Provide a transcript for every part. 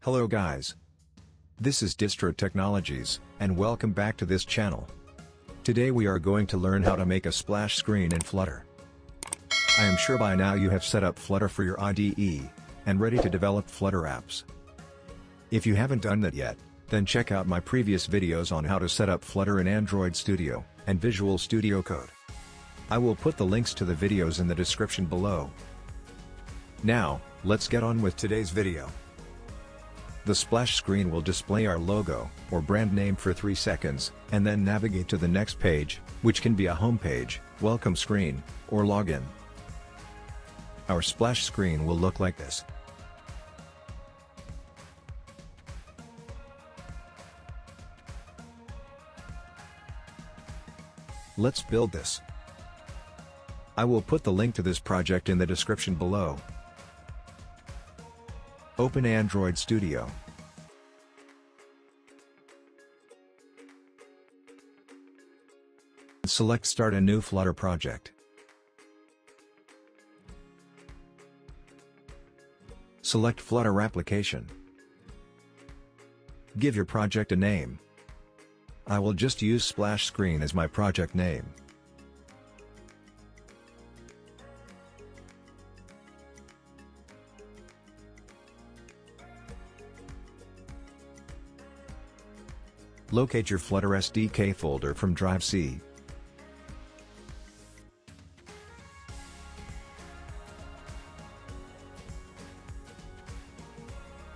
Hello guys. This is Distro Technologies, and welcome back to this channel. Today we are going to learn how to make a splash screen in Flutter. I am sure by now you have set up Flutter for your IDE, and ready to develop Flutter apps. If you haven't done that yet, then check out my previous videos on how to set up Flutter in Android Studio, and Visual Studio Code. I will put the links to the videos in the description below. Now, let's get on with today's video. The splash screen will display our logo, or brand name for 3 seconds, and then navigate to the next page, which can be a home page, welcome screen, or login. Our splash screen will look like this. Let's build this. I will put the link to this project in the description below. Open Android Studio. Select Start a new Flutter project. Select Flutter application. Give your project a name. I will just use Splash Screen as my project name. Locate your Flutter SDK folder from Drive C.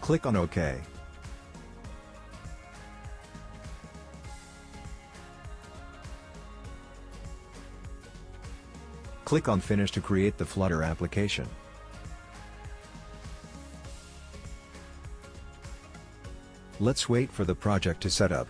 Click on OK. Click on Finish to create the Flutter application. Let's wait for the project to set up.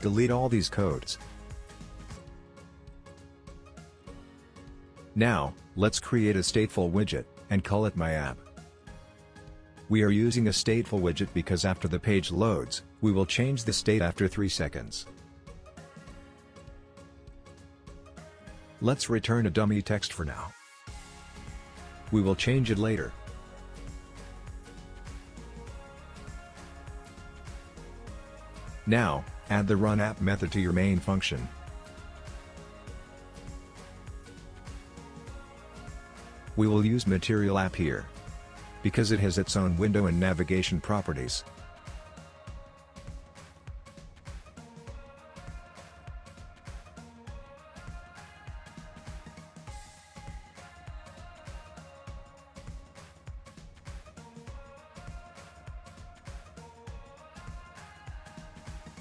Delete all these codes. Now, let's create a stateful widget, and call it My App. We are using a stateful widget because after the page loads, we will change the state after 3 seconds. Let's return a dummy text for now. We will change it later. Now, add the run app method to your main function. We will use material app here. Because it has its own window and navigation properties.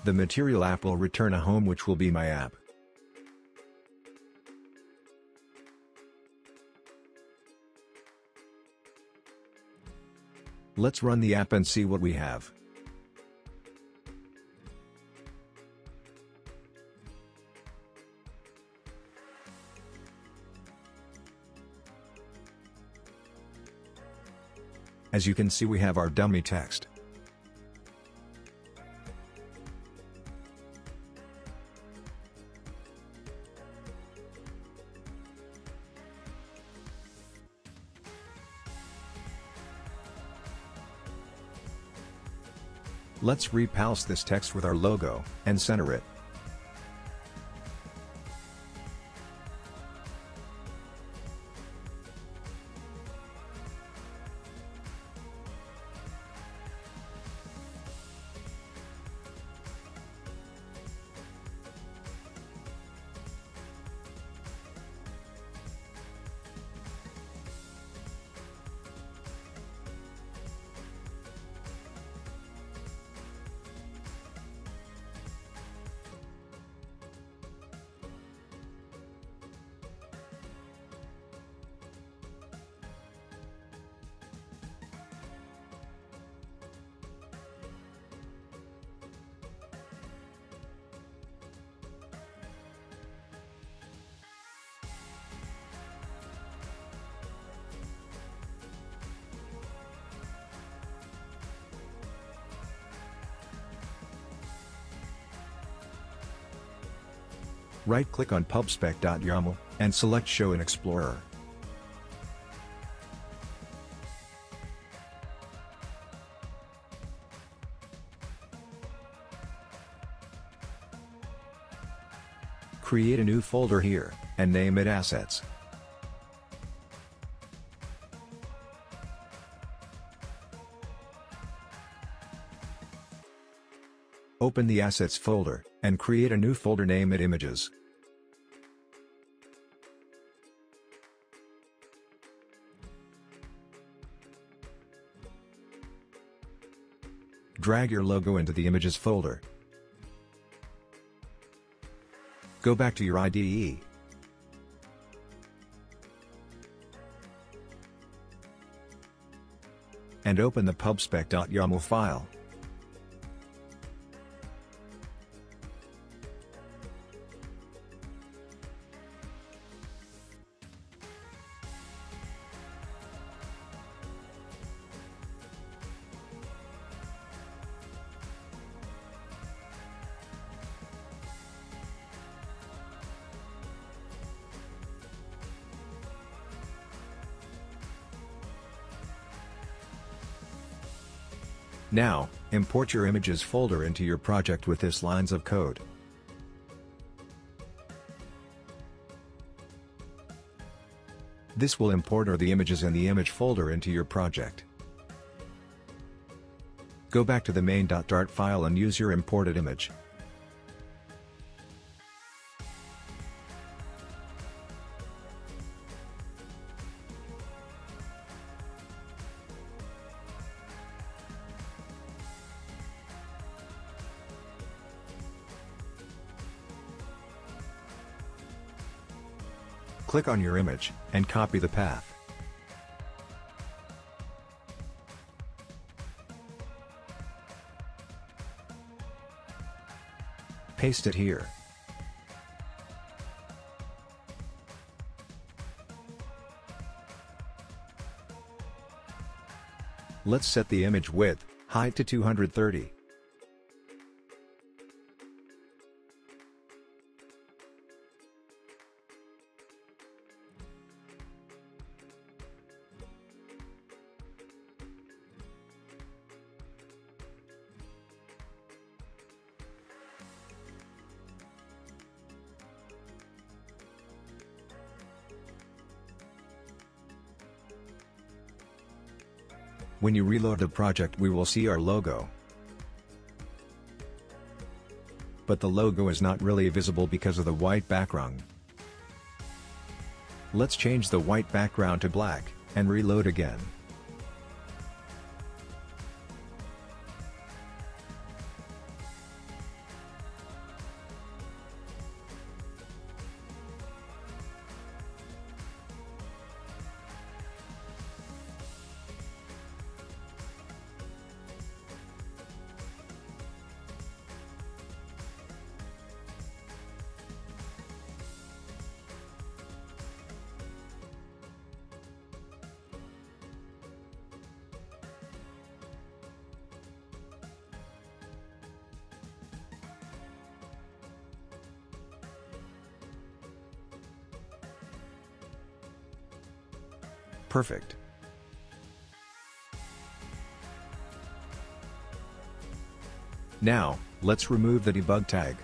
The material app will return a home which will be my app. Let's run the app and see what we have. As you can see we have our dummy text. Let's repulse this text with our logo, and center it. Right-click on pubspec.yaml, and select Show in Explorer. Create a new folder here, and name it Assets. Open the Assets folder, and create a new folder name it Images. Drag your logo into the Images folder. Go back to your IDE. And open the pubspec.yaml file. Now, import your images folder into your project with this lines of code. This will import all the images in the image folder into your project. Go back to the main.dart file and use your imported image. Click on your image, and copy the path. Paste it here. Let's set the image width, height to 230. When you reload the project we will see our logo. But the logo is not really visible because of the white background. Let's change the white background to black, and reload again. Perfect. Now, let's remove the debug tag.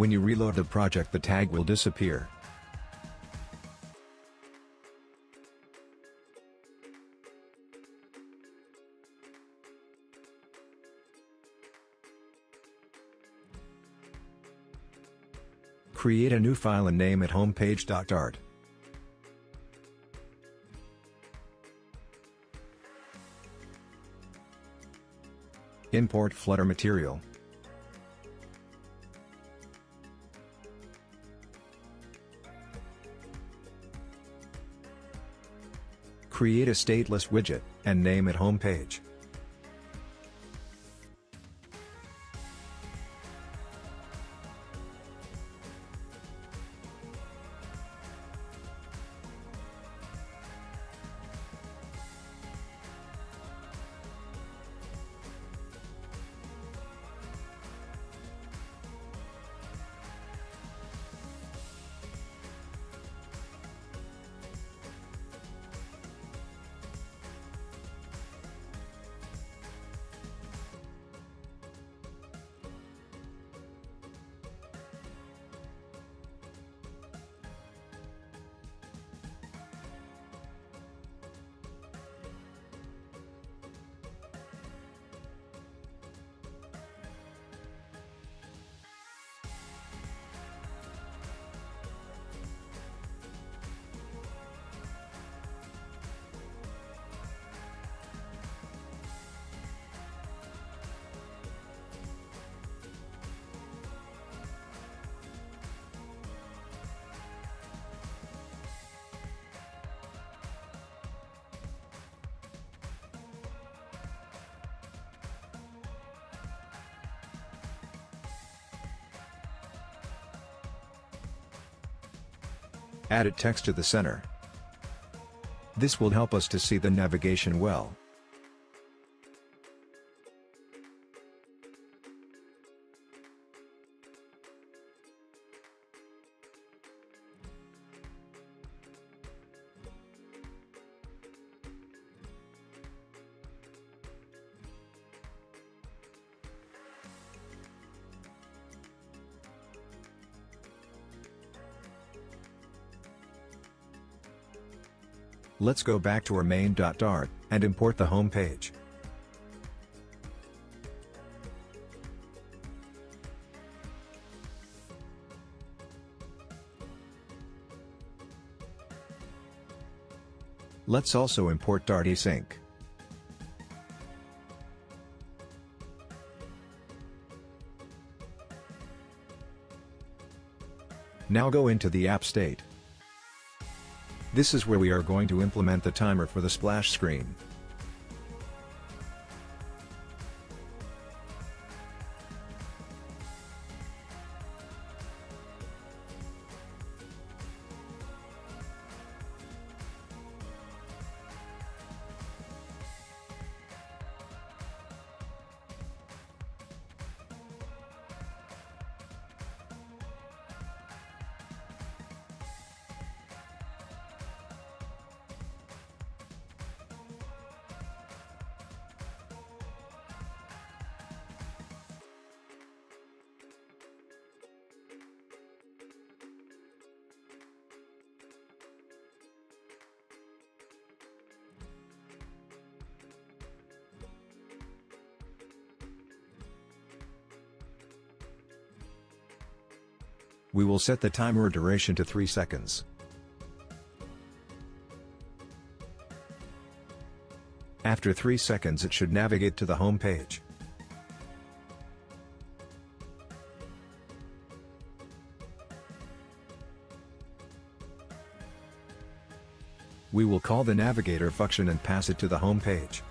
When you reload the project the tag will disappear. Create a new file and name it homepage.dart. Import Flutter material. Create a stateless widget, and name it Homepage. Added text to the center. This will help us to see the navigation well. Let's go back to our main.dart, and import the home page. Let's also import Dart async. Now go into the app state. This is where we are going to implement the timer for the splash screen. We will set the timer duration to 3 seconds. After 3 seconds it should navigate to the home page. We will call the navigator function and pass it to the home page.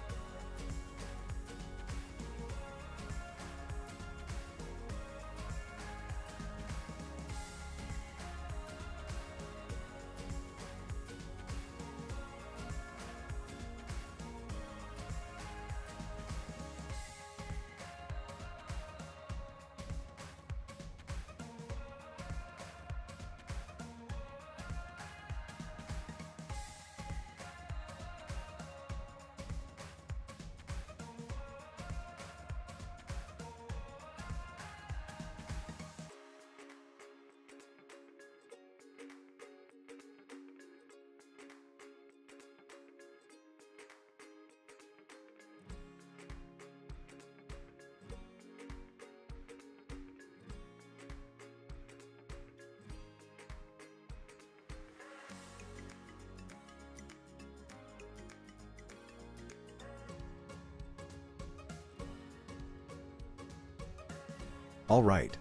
Alright.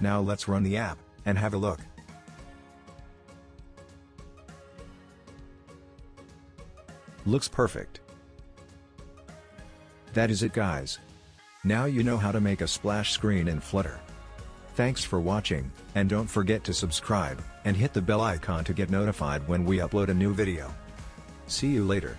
Now let's run the app, and have a look. Looks perfect. That is it guys. Now you know how to make a splash screen in Flutter. Thanks for watching, and don't forget to subscribe, and hit the bell icon to get notified when we upload a new video. See you later.